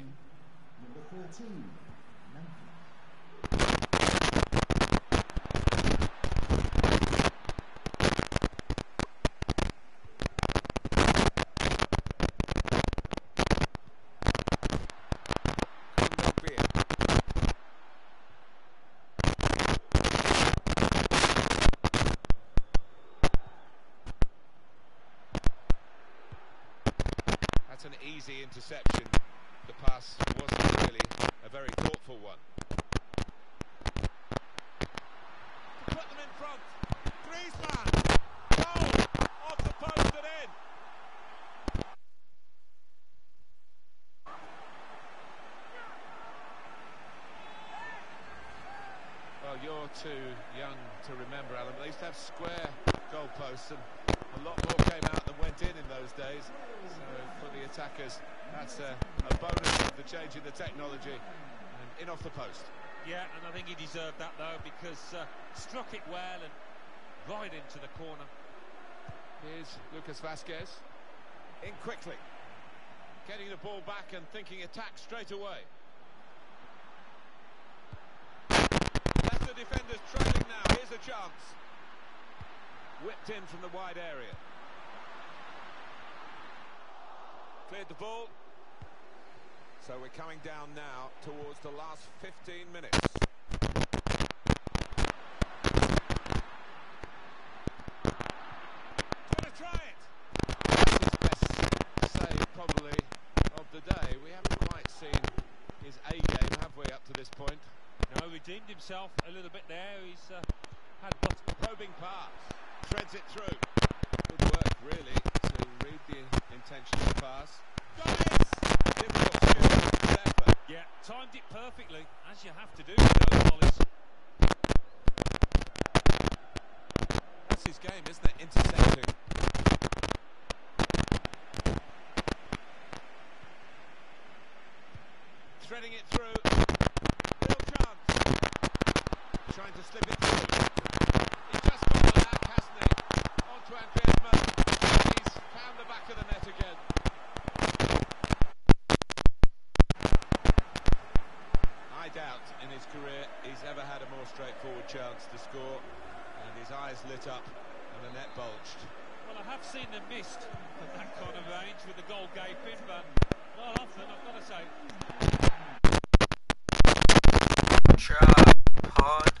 number 13, Memphis. Kondogbia. That's an easy interception. The pass wasn't really a very thoughtful one. To put them in front. Griezmann. Goal. Off the post and in. Well, you're too young to remember, Alan, but they used to have square goalposts and a lot more came out than went in in those days. So for the attackers, that's a, a bonus of the change in the technology. And in off the post. Yeah, and I think he deserved that though because uh, struck it well and right into the corner. Here's Lucas Vazquez. In quickly. Getting the ball back and thinking attack straight away. Leicester defenders trailing now. Here's a chance. Whipped in from the wide area. Cleared the ball. So we're coming down now towards the last 15 minutes. Gonna try it. That's his best save probably of the day. We haven't quite seen his A game, have we, up to this point? No, redeemed himself a little bit there. He's uh, had but Probing pass, threads it through. Good work, really, to read the intention of the pass. Got it! Difficult skill, good effort. yeah, timed it perfectly as you have to do with those volleys. That's his game, isn't it? Intercepting. Threading it through. Real chance. Trying to slip it through. He's just got the knack, hasn't he? Antoine Griezmann. He's found the back of the net again. I doubt in his career he's ever had a more straightforward chance to score. And his eyes lit up and the net bulged. Well, I have seen them missed at that kind of range with the goal gaping, but not often, I've got to say. Tripod.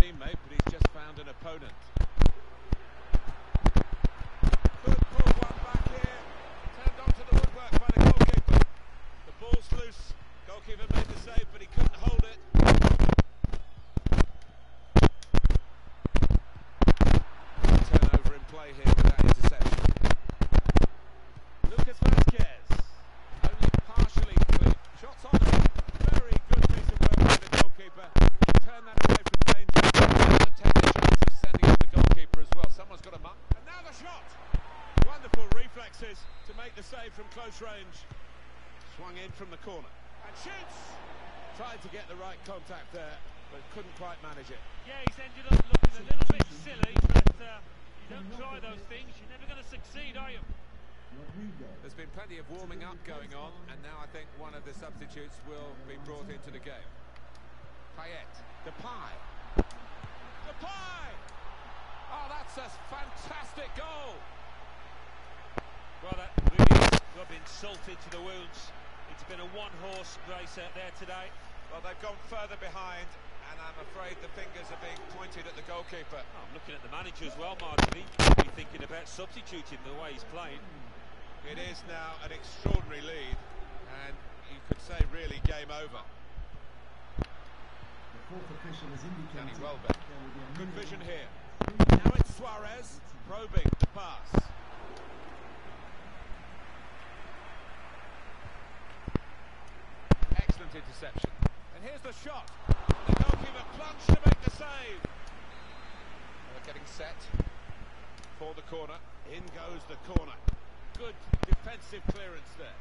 teammate, but he's just found an opponent. Could pull one back here. Turned onto the woodwork by the goalkeeper. The ball's loose. Goalkeeper made the save, but he couldn't hold it. Turnover in play here with that interception. Lucas Vazquez, only partially clear. Shots on it. Very good piece of work by the goalkeeper. Turn that away from danger. Never take the chance of sending up the goalkeeper as well. Someone's got a mark. And now the shot. Wonderful reflexes to make the save from close range. Swung in from the corner. And shoots. Tried to get the right contact there, but couldn't quite manage it. Yeah, he's ended up looking a little bit silly, but uh, you don't try those things, you're never going to succeed, are you? There's been plenty of warming up going on, and now I think one of the substitutes will be brought into the game. Payet, Depay, Depay! Oh, that's a fantastic goal! Well, that really is rubbing salt into the wounds. It's been a one-horse race out there today. Well, they've gone further behind, and I'm afraid the fingers are being pointed at the goalkeeper. Oh, I'm looking at the manager as well, Martin. He could be thinking about substituting the way he's playing. It is now an extraordinary lead, and you could say really game over. The fourth official has indicated Danny Welbeck. there will be a Good vision here. Now it's Suarez probing the pass. Excellent interception. And here's the shot. The goalkeeper plunged to make the save. They're getting set for the corner. In goes the corner. Good defensive clearance there.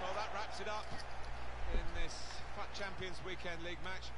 Well, that wraps it up in this Champions Weekend League match.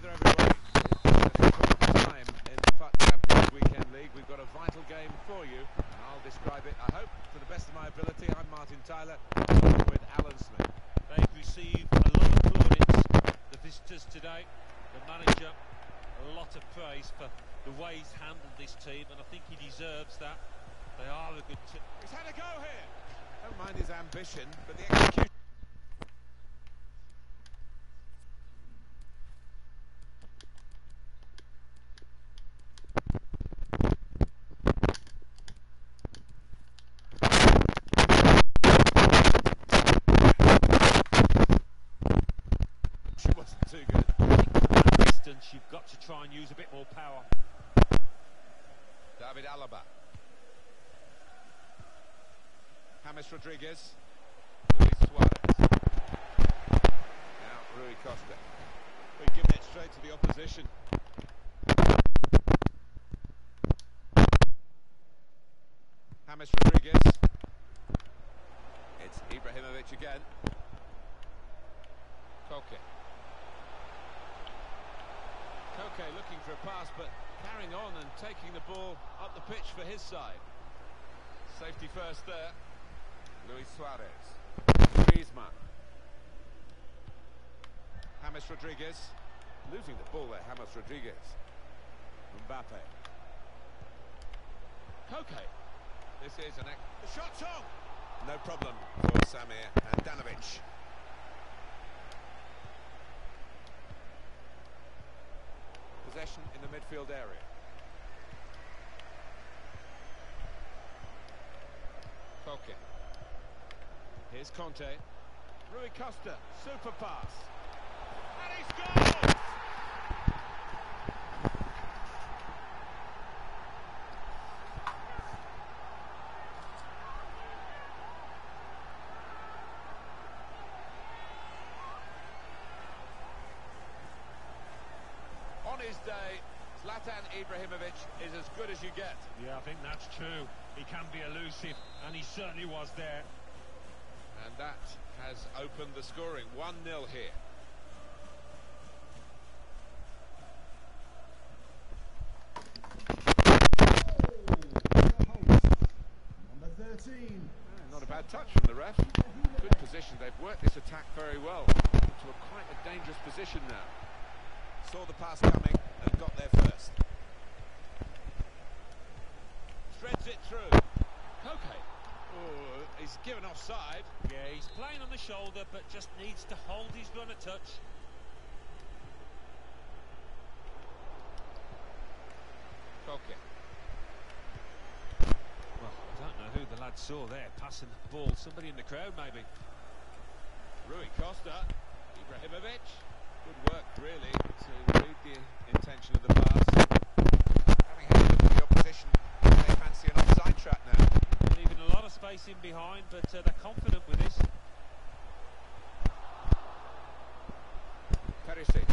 There, everybody. Time in the FUT Champions Weekend League. We've got a vital game for you, and I'll describe it, I hope, to the best of my ability. I'm Martin Tyler, with Alan Smith. They've received a lot of plaudits, the visitors today. The manager, a lot of praise for the way he's handled this team, and I think he deserves that. They are a good team. He's had a go here. Don't mind his ambition, but the execution. She wasn't too good. At distance, you've got to try and use a bit more power. David Alaba. James Rodriguez. Luis Suarez. Now Rui Costa. We've given it straight to the opposition. James Rodriguez. It's Ibrahimovic again. Koke. Koke looking for a pass, but carrying on and taking the ball up the pitch for his side. Safety first there. Luis Suarez. Griezmann. James Rodriguez. Losing the ball there, James Rodriguez. Mbappe. Koke. This is an... ex- The shot's on! No problem for Samir Handanovic. Possession in the midfield area. Koke. Here's Kante. Rui Costa, super pass. And he scores! On his day, Zlatan Ibrahimovic is as good as you get. Yeah, I think that's true. He can be elusive, and he certainly was there. And that has opened the scoring. 1-0 here. Number 13. Ah, not a bad touch from the ref. Good position. They've worked this attack very well. Into a quite a dangerous position now. Saw the pass coming and got there first. Threads it through. Koke. Oh, he's given offside. Yeah, he's playing on the shoulder, but just needs to hold his run a touch. Koke. Well, I don't know who the lad saw there, passing the ball. Somebody in the crowd, maybe. Rui Costa. Ibrahimovic. Good work, really, to read the intention of the pass. Having had a look at the opposition, they fancy an offside trap now. Leaving a lot of space in behind, but uh, they're confident with this. Perisic.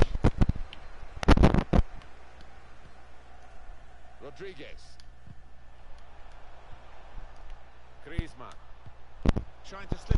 Rodriguez. Griezmann. Trying to slip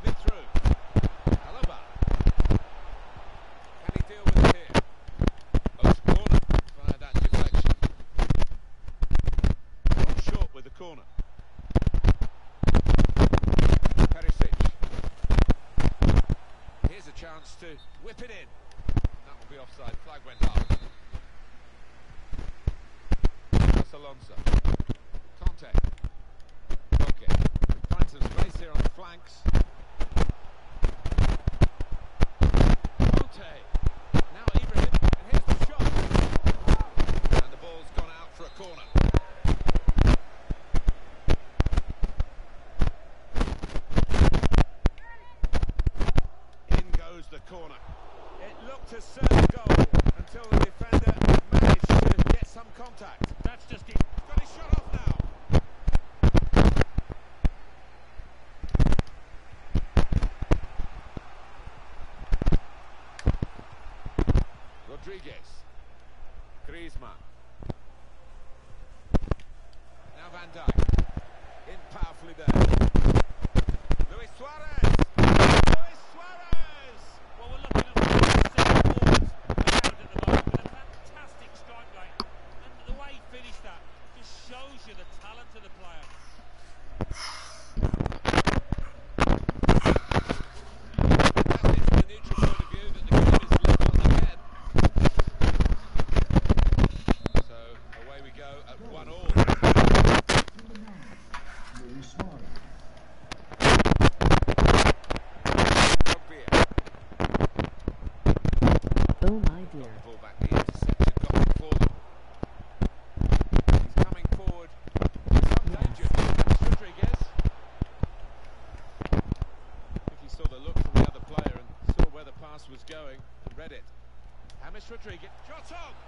Rodriguez. Shot on!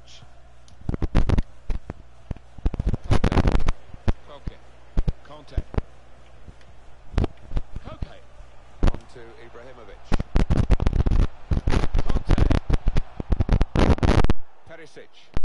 Bridge. Contact. Okay. Kante. Koke. On to Ibrahimovic. Contact. Perisic.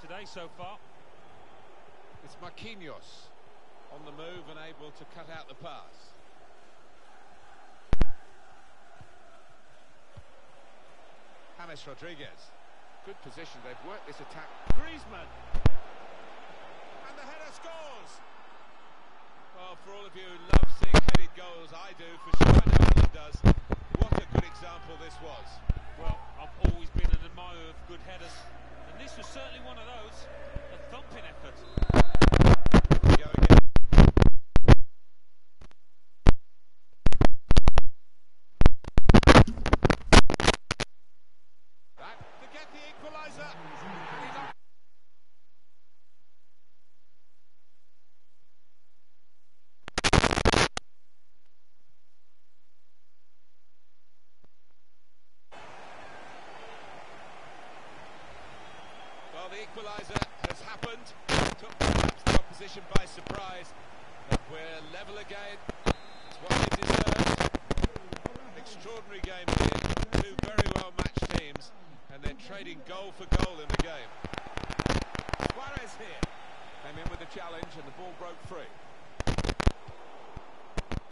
today so far. It's Marquinhos on the move and able to cut out the pass. James Rodriguez. Good position. They've worked this attack. Griezmann. And the header scores. Well, for all of you who love seeing headed goals, I do, for sure I know he does. What a good example this was. Well, I've always been an admirer of good headers. This was certainly one of those. A thumping effort.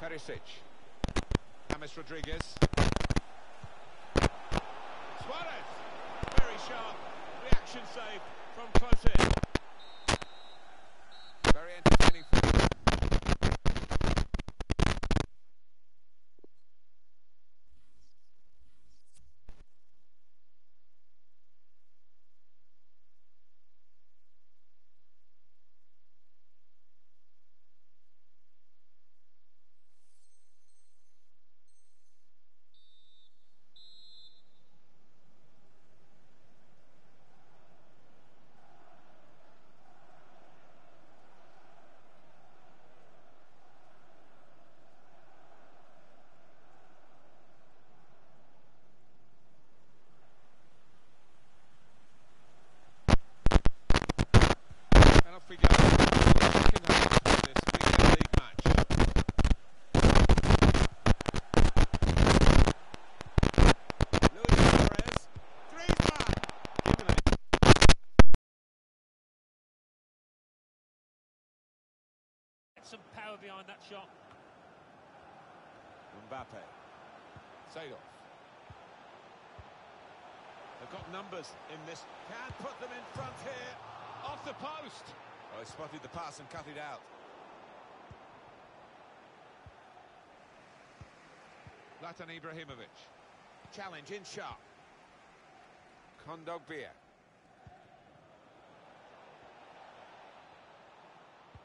Perisic. James Rodriguez. Suarez. Very sharp. Reaction save from Close. Very entertaining. Power behind that shot. Mbappe. Seedorf. They've got numbers in this. Can put them in front here. Off the post. Oh, he spotted the pass and cut it out. Zlatan Ibrahimovic. Challenge in sharp. Kondogbia.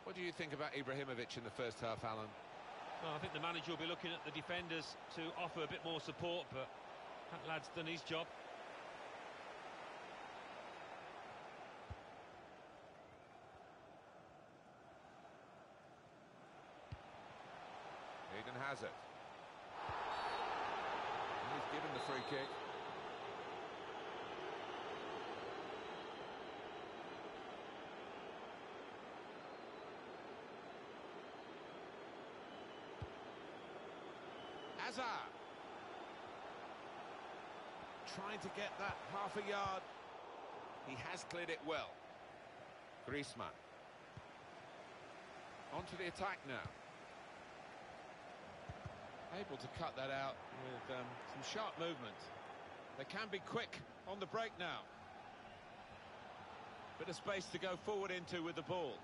What do you think about Ibrahimovic in the first half, Alan? Well, I think the manager will be looking at the defenders to offer a bit more support, but that lad's done his job. Eden Hazard. He's given the free kick. Hazard. Trying to get that half a yard. He has cleared it well. Griezmann. Onto the attack now. Able to cut that out with um, some sharp movement. They can be quick on the break now. Bit of space to go forward into with the ball.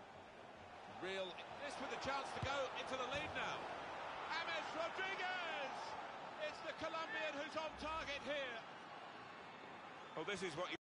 Real, this with a chance to go into the lead now. James Rodriguez! Colombian who's on target here. Well, this is what you...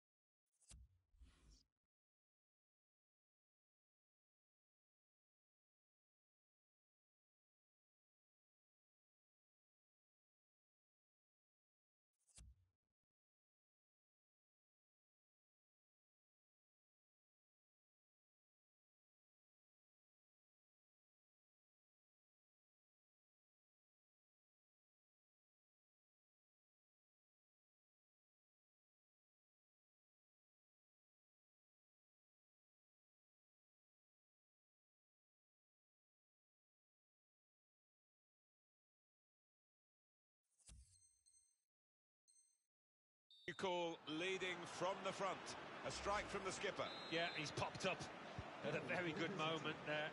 You call leading from the front. A strike from the skipper. Yeah, he's popped up at a very good moment there.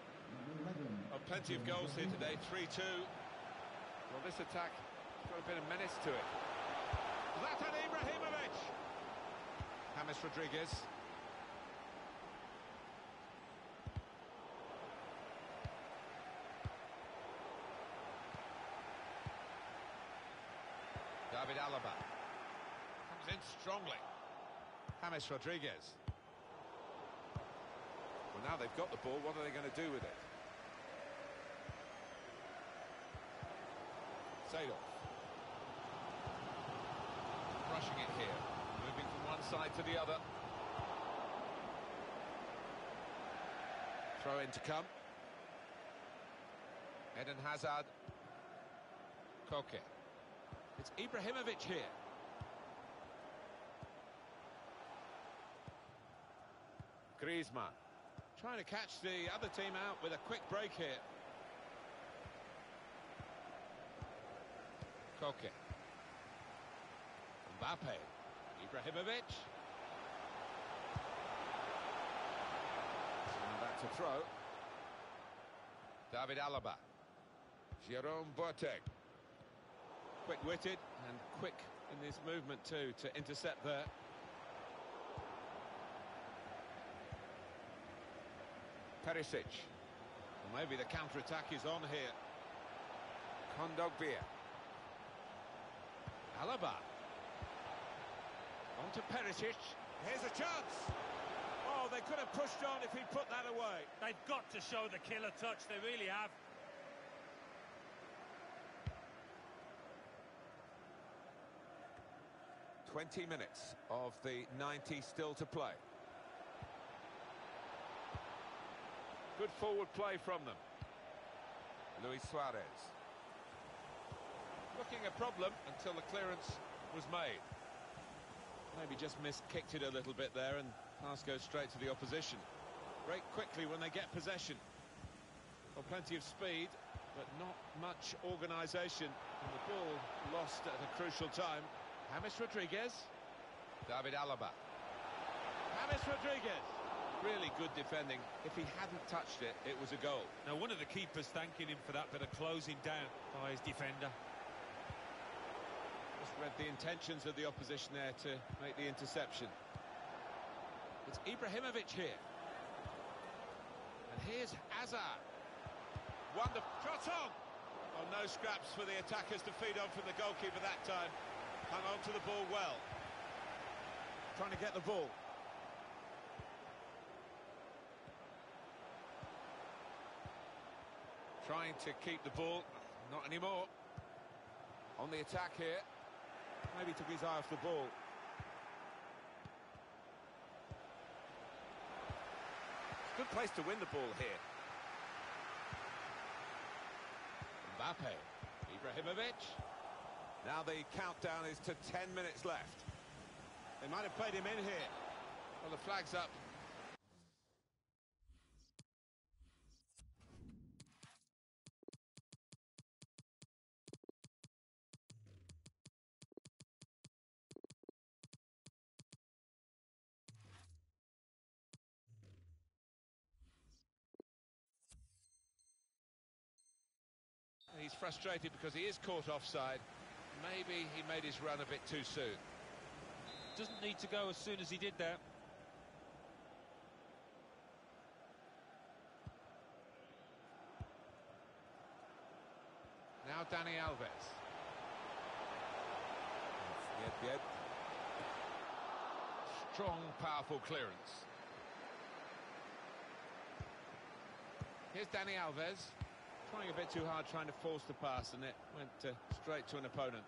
Oh, plenty of goals here today, 3-2. Well, this attack got a bit of menace to it. Zlatan Ibrahimovic! James Rodriguez. David Alaba. Strongly. James Rodriguez. Well, now they've got the ball, what are they going to do with it? Seedorf. Rushing it here. Moving from one side to the other. Throw in to come. Eden Hazard. Koke. It's Ibrahimovic here. Griezmann. Trying to catch the other team out with a quick break here. Koke. Mbappe. Ibrahimovic. Back to throw. David Alaba. Jerome Boateng. Quick-witted and quick in this movement too to intercept there. Perisic. Well, maybe the counter-attack is on here. Kondogbia. Alaba. On to Perisic. Here's a chance. Oh, they could have pushed on if he'd put that away. They've got to show the killer touch, they really have. Twenty minutes of the 90 still to play. Good forward play from them. Luis Suarez. Looking a problem until the clearance was made. Maybe just miskicked it a little bit there and pass goes straight to the opposition. Break quickly when they get possession. Well, plenty of speed, but not much organisation. And the ball lost at a crucial time. James Rodriguez. David Alaba. James Rodriguez. Really good defending. If he hadn't touched it, it was a goal. Now, one of the keepers thanking him for that bit of closing down by his defender. Just read the intentions of the opposition there to make the interception. It's Ibrahimovic here. And here's Hazard. Wonderful. Shot on! Oh, no scraps for the attackers to feed on from the goalkeeper that time. Hung on to the ball well. Trying to get the ball. Trying to keep the ball. Not anymore. On the attack here. Maybe took his eye off the ball. Good place to win the ball here. Mbappe. Ibrahimovic. Now the countdown is to 10 minutes left. They might have played him in here. Well, the flag's up. He's frustrated because he is caught offside. Maybe he made his run a bit too soon. Doesn't need to go as soon as he did that. Now Dani Alves. Yet, yet. Strong, powerful clearance. Here's Dani Alves. Trying a bit too hard, trying to force the pass, and it went uh, straight to an opponent.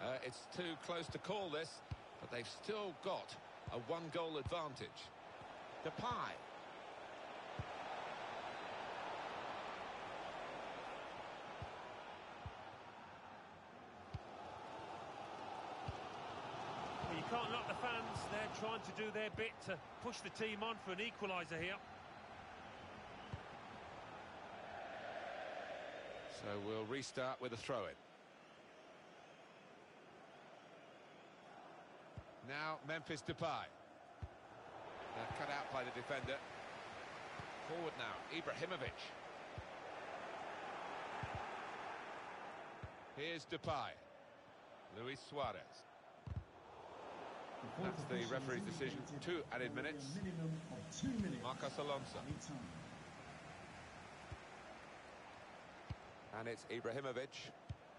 Uh, it's too close to call this, but they've still got a one-goal advantage. Depay. Well, you can't knock the fans. They're trying to do their bit to push the team on for an equaliser here. So we'll restart with a throw-in. Now Memphis Depay. Cut out by the defender. Forward now, Ibrahimovic. Here's Depay. Luis Suarez. That's the referee's decision. Two added minutes. Marcos Alonso. added time. And it's Ibrahimovic.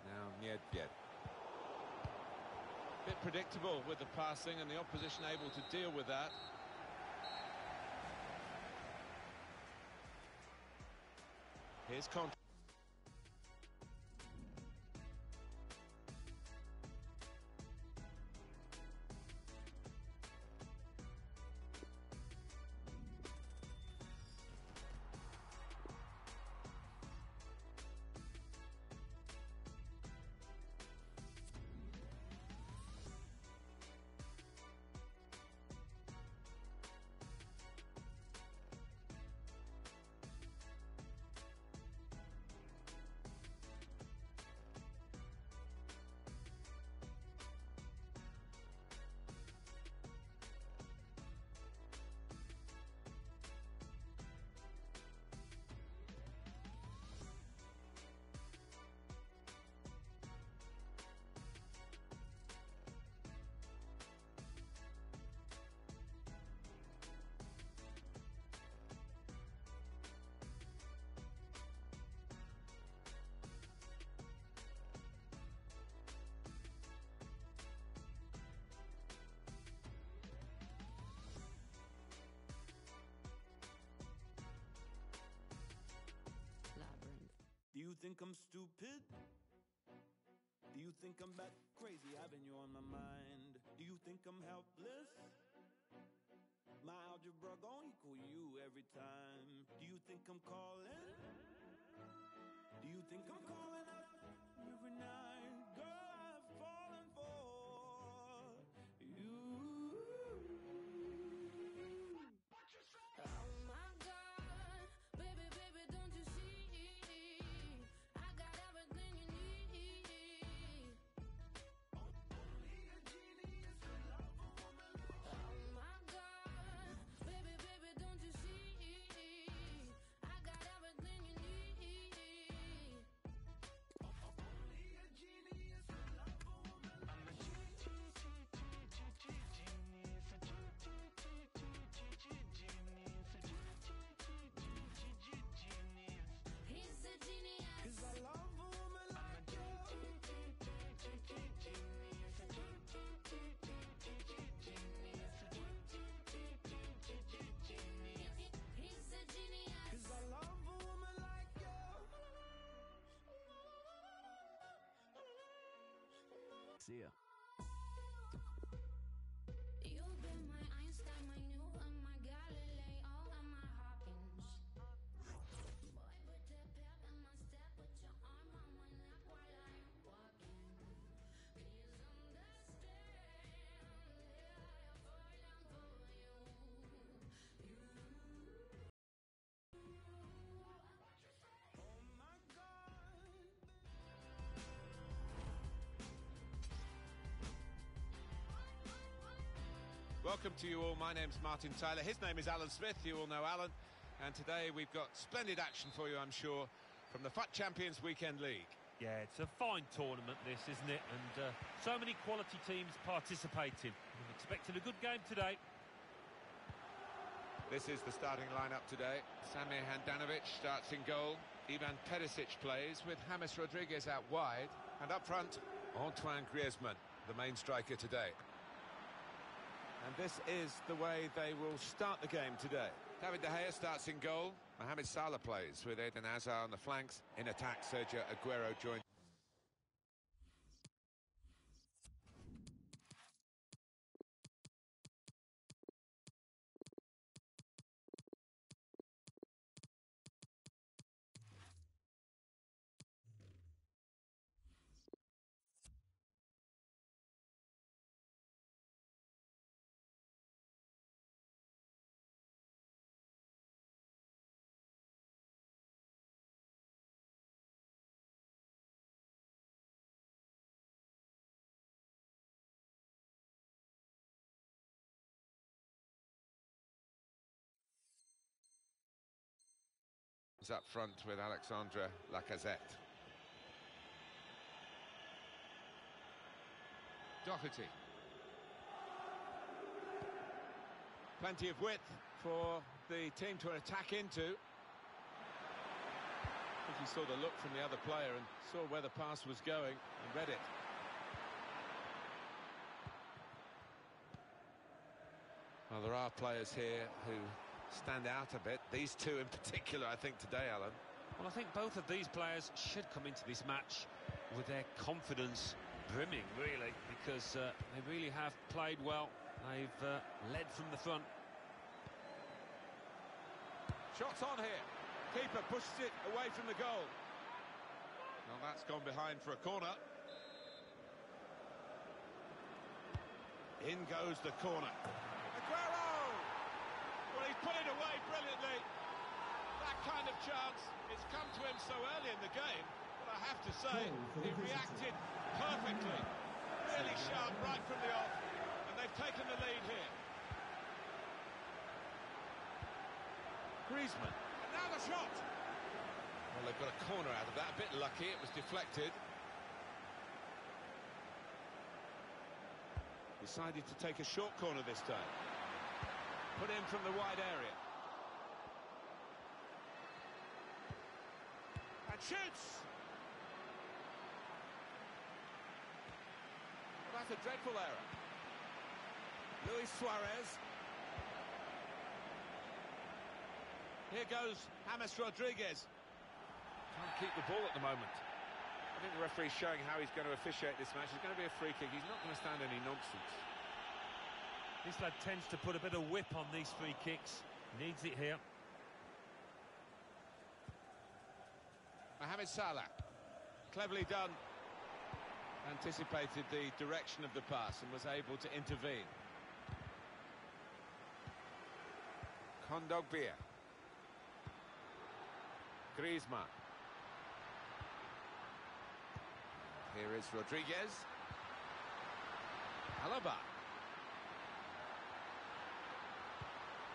Now Nedved. Bit predictable with the passing and the opposition able to deal with that. Here's Kante. Think I'm stupid? Do you think I'm bat crazy having you on my mind? Do you think I'm helpless? My algebra gon' equal you every time. Do you think I'm calling? Do you think I'm calling up every night? See ya. Welcome to you all. My name's Martin Tyler. His name is Alan Smith. You all know Alan. And today we've got splendid action for you, I'm sure, from the FUT Champions Weekend League. Yeah, it's a fine tournament, this, isn't it? And uh, so many quality teams participating. I'm expecting a good game today. This is the starting lineup today. Samir Handanovic starts in goal. Ivan Perisic plays with James Rodriguez out wide. And up front, Antoine Griezmann, the main striker today. And this is the way they will start the game today. David De Gea starts in goal. Mohamed Salah plays with Eden Hazard on the flanks. In attack, Sergio Aguero joins. Up front with Alexandre Lacazette. Doherty. Plenty of width for the team to attack into. I think he saw the look from the other player and saw where the pass was going and read it. Well, there are players here who stand out a bit. These two in particular, I think, today, Alan. Well, I think both of these players should come into this match with their confidence brimming, really, because uh, they really have played well. They've uh, led from the front. Shots on here. Keeper pushes it away from the goal. Well, that's gone behind for a corner. In goes the corner. Aguero! Well, he's put it away brilliantly. That kind of chance, it's come to him so early in the game, but I have to say, he reacted perfectly. Really sharp right from the off, and they've taken the lead here. Griezmann, and now the shot! Well, they've got a corner out of that, a bit lucky, it was deflected. Decided to take a short corner this time. Put in from the wide area. And shoots! Well, that's a dreadful error. Luis Suarez. Here goes James Rodriguez. Can't keep the ball at the moment. I think the referee's showing how he's going to officiate this match. It's going to be a free kick. He's not going to stand any nonsense. This lad tends to put a bit of whip on these free kicks. Needs it here. Mohamed Salah, cleverly done, anticipated the direction of the pass and was able to intervene. Kondogbia. Griezmann. Here is Rodriguez. Alaba.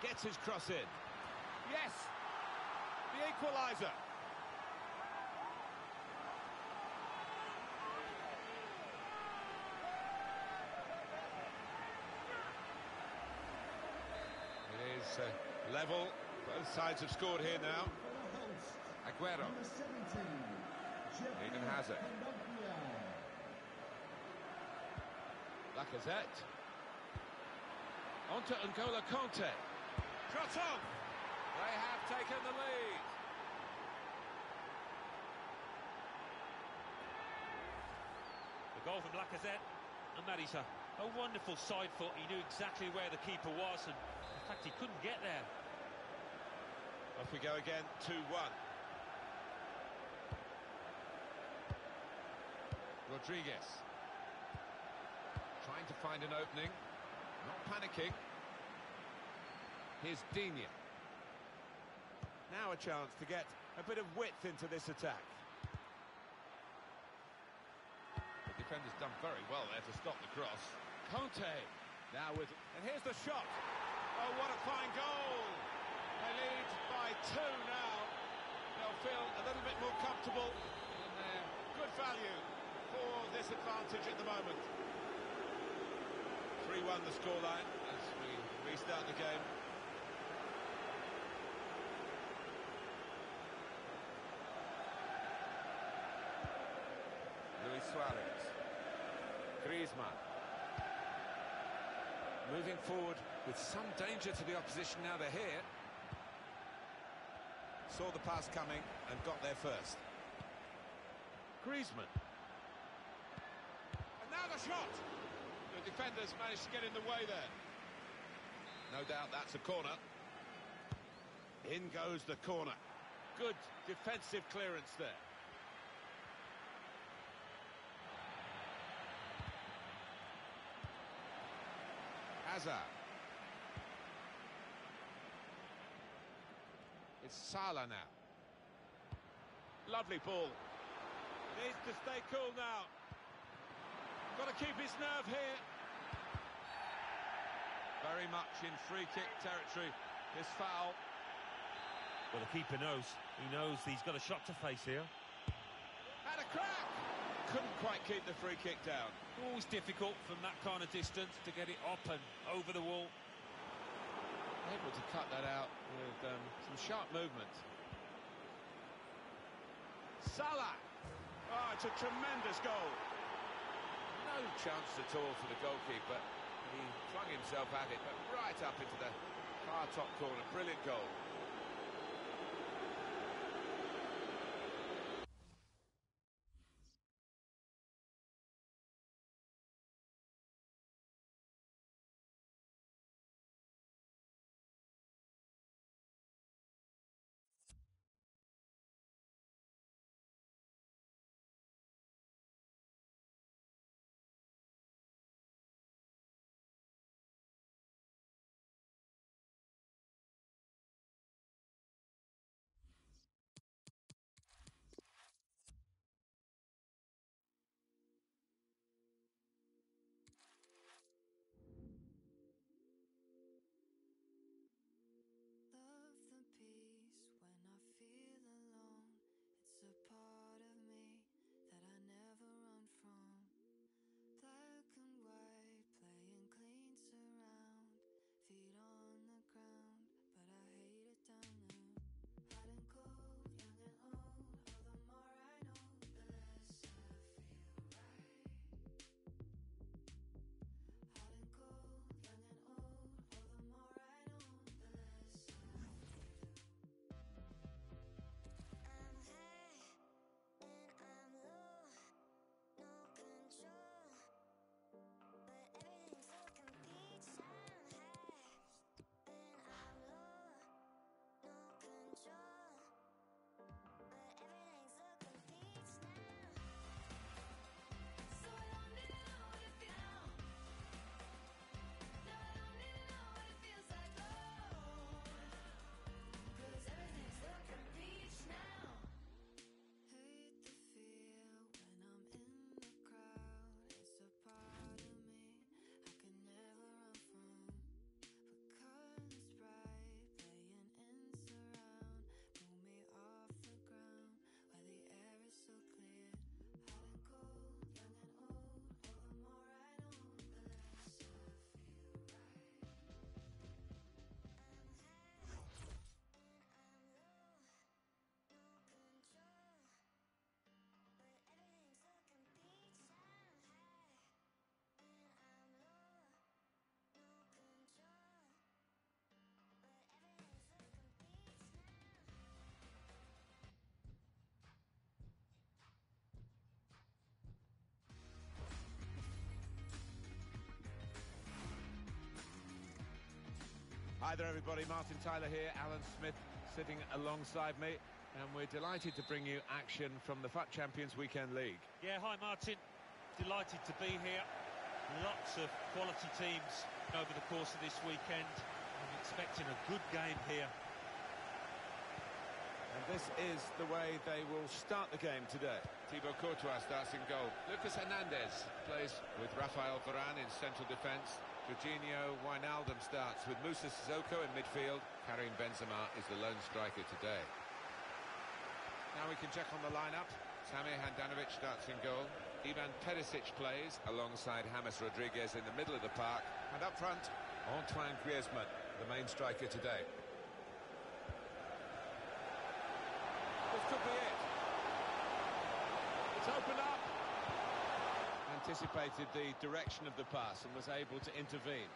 Gets his cross in. Yes! The equaliser. It is uh, level. Both sides have scored here now. Aguero. 17, Eden Hazard. Lacazette. On to N'Golo Kante. On! They have taken the lead. The goal from Lacazette and that is a, a wonderful side foot. He knew exactly where the keeper was, and in fact, he couldn't get there. Off we go again, 2-1. Rodriguez. Trying to find an opening. Not panicking. Here's Digne. Now a chance to get a bit of width into this attack. The defender's done very well there to stop the cross. Kante now with... And here's the shot. Oh, what a fine goal. They lead by two now. They'll feel a little bit more comfortable they're good value for this advantage at the moment. 3-1 the scoreline as we restart the game. Luis Suarez. Griezmann. Moving forward with some danger to the opposition now they're here. Saw the pass coming and got there first. Griezmann. And now the shot! The defenders managed to get in the way there. No doubt that's a corner. In goes the corner. Good defensive clearance there. Hazard. It's Salah now. Lovely ball. Needs to stay cool now. Got to keep his nerve here. Very much in free kick territory, this foul. Well, the keeper knows. He knows he's got a shot to face here. Had a crack! Couldn't quite keep the free kick down. Always difficult from that kind of distance to get it up and over the wall. Able to cut that out with um, some sharp movement. Salah! Oh, it's a tremendous goal. No chance at all for the goalkeeper. He flung himself at it, but right up into the far top corner. Brilliant goal. Hi there, everybody. Martin Tyler here, Alan Smith sitting alongside me, and we're delighted to bring you action from the FUT Champions Weekend League. Yeah, hi Martin. Delighted to be here. Lots of quality teams over the course of this weekend. I'm expecting a good game here. And this is the way they will start the game today. Thibaut Courtois starts in goal. Lucas Hernandez plays with Rafael Varane in central defence. Georginio Wijnaldum starts with Musa Sissoko in midfield. Karim Benzema is the lone striker today. Now we can check on the lineup. Samir Handanovic starts in goal. Ivan Perisic plays alongside James Rodriguez in the middle of the park. And up front, Antoine Griezmann, the main striker today. This could be it. It's opened up. Anticipated the direction of the pass and was able to intervene.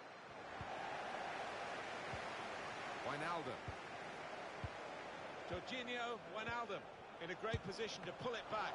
Wijnaldum. Georginio Wijnaldum in a great position to pull it back.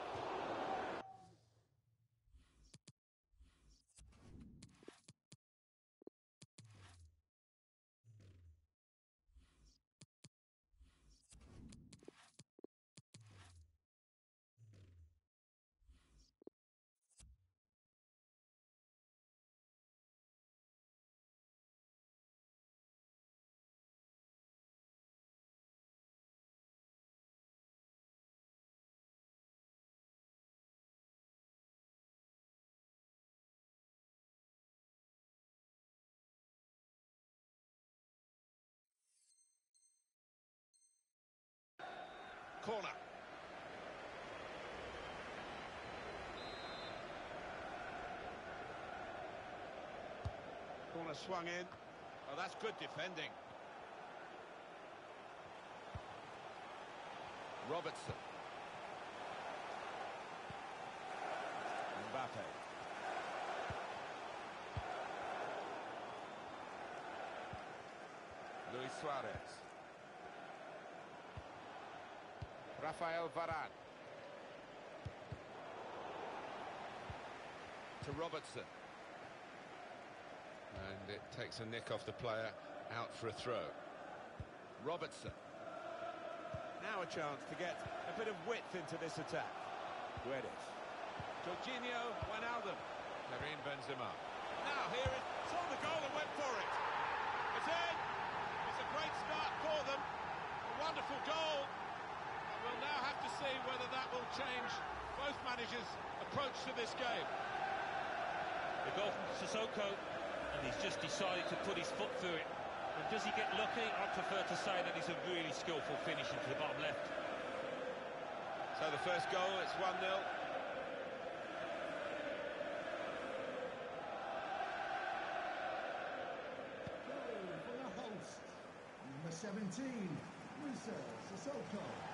Corner. Corner swung in. Oh, that's good defending. Robertson. Mbappe. Luis Suarez. Rafael Varane. To Robertson. And it takes a nick off the player, out for a throw. Robertson. Now a chance to get a bit of width into this attack. Guedes. Georginio Wijnaldum. Karim Benzema. Now here is saw the goal and went for it. It's in. It's a great start for them. A wonderful goal. We'll now have to see whether that will change both managers' approach to this game. The goal from Sissoko, and he's just decided to put his foot through it. And does he get lucky? I prefer to say that he's a really skillful finish into the bottom left. So the first goal, it's 1-0. Goal for the host. Number 17, Musa Sissoko.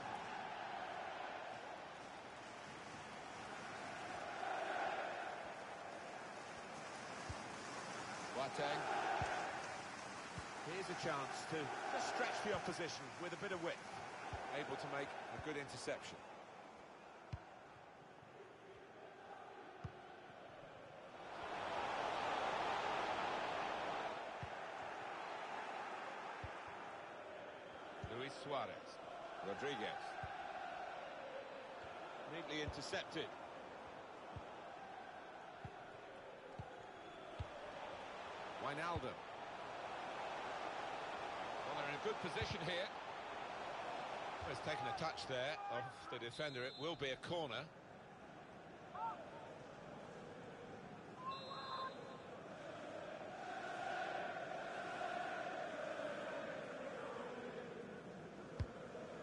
Boateng. Here's a chance to just stretch the opposition with a bit of width. Able to make a good interception. Luis Suarez. Rodriguez. Neatly intercepted. Wijnaldum. Well, they're in a good position here. Has taken a touch there of the defender. It will be a corner.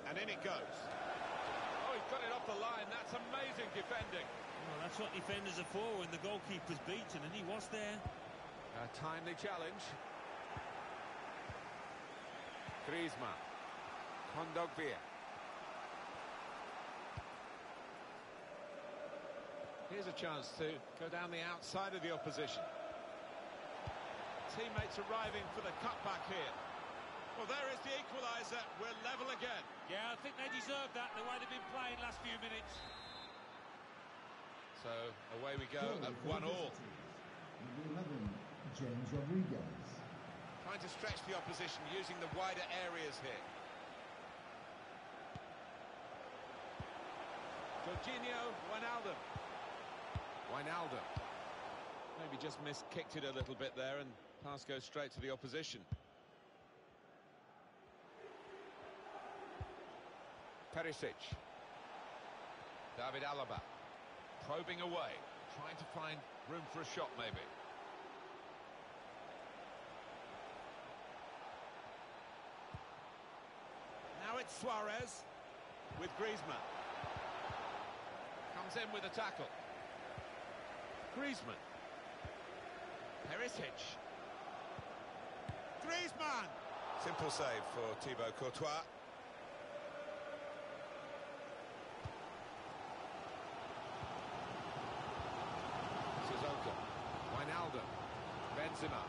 And in it goes. Oh, he's got it off the line. That's amazing defending. Well, that's what defenders are for when the goalkeeper's beaten, and he was there. A timely challenge. Griezmann. Kondogbia. Here's a chance to go down the outside of the opposition. Teammates arriving for the cutback here. Well, there is the equaliser. We're level again. Yeah, I think they deserve that, the way they've been playing last few minutes. So away we go at one the all. Visitors. Number 11, James Rodriguez. Trying to stretch the opposition using the wider areas here. Georginio Wijnaldum. Wijnaldum. Maybe just miskicked it a little bit there and pass goes straight to the opposition. Perisic. David Alaba. Probing away. Trying to find room for a shot maybe. Now it's Suarez with Griezmann. Comes in with a tackle. Griezmann. Perisic. Griezmann! Simple save for Thibaut Courtois. Sissoko. Wijnaldum. Benzema.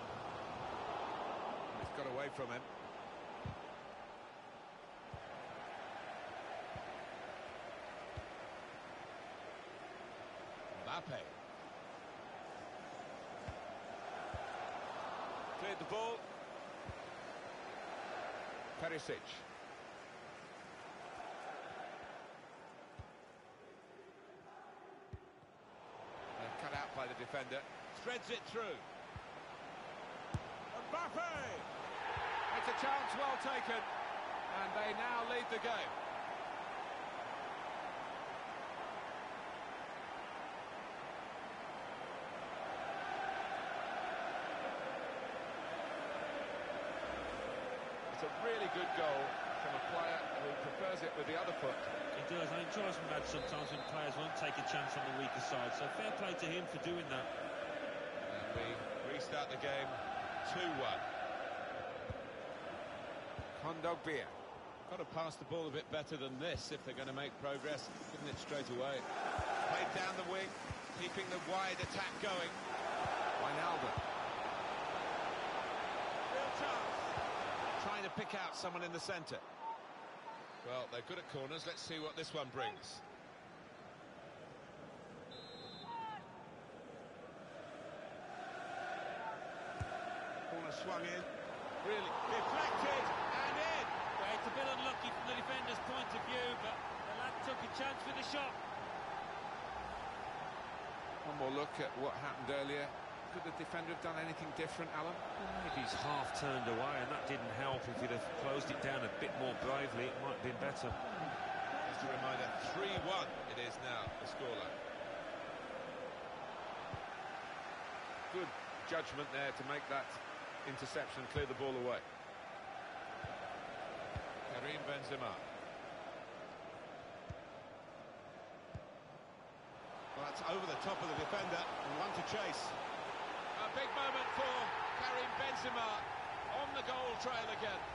He's got away from him. Mbappe. Cleared the ball. Perisic. And cut out by the defender. Threads it through. Mbappe! It's a chance well taken. And they now lead the game. A really good goal from a player who prefers it with the other foot. He does. I mean, drives me mad sometimes when players won't take a chance on the weaker side. So fair play to him for doing that. And we restart the game 2-1. Kondogbia. Got to pass the ball a bit better than this if they're going to make progress. Giving it straight away. Played down the wing, keeping the wide attack going. Wijnaldum. Real chance. Trying to pick out someone in the centre. Well, they're good at corners. Let's see what this one brings. Corner swung in. Really deflected and in. Well, it's a bit unlucky from the defender's point of view, but the lad took a chance with the shot. One more look at what happened earlier. Could the defender have done anything different, Alan? Maybe he's half turned away, and that didn't help. If he'd have closed it down a bit more bravely, it might have been better. Just a reminder, 3-1 it is now, the scoreline. Good judgment there to make that interception and clear the ball away. Karim Benzema. Well, that's over the top of the defender and one to chase. Big moment for Karim Benzema on the goal trail again.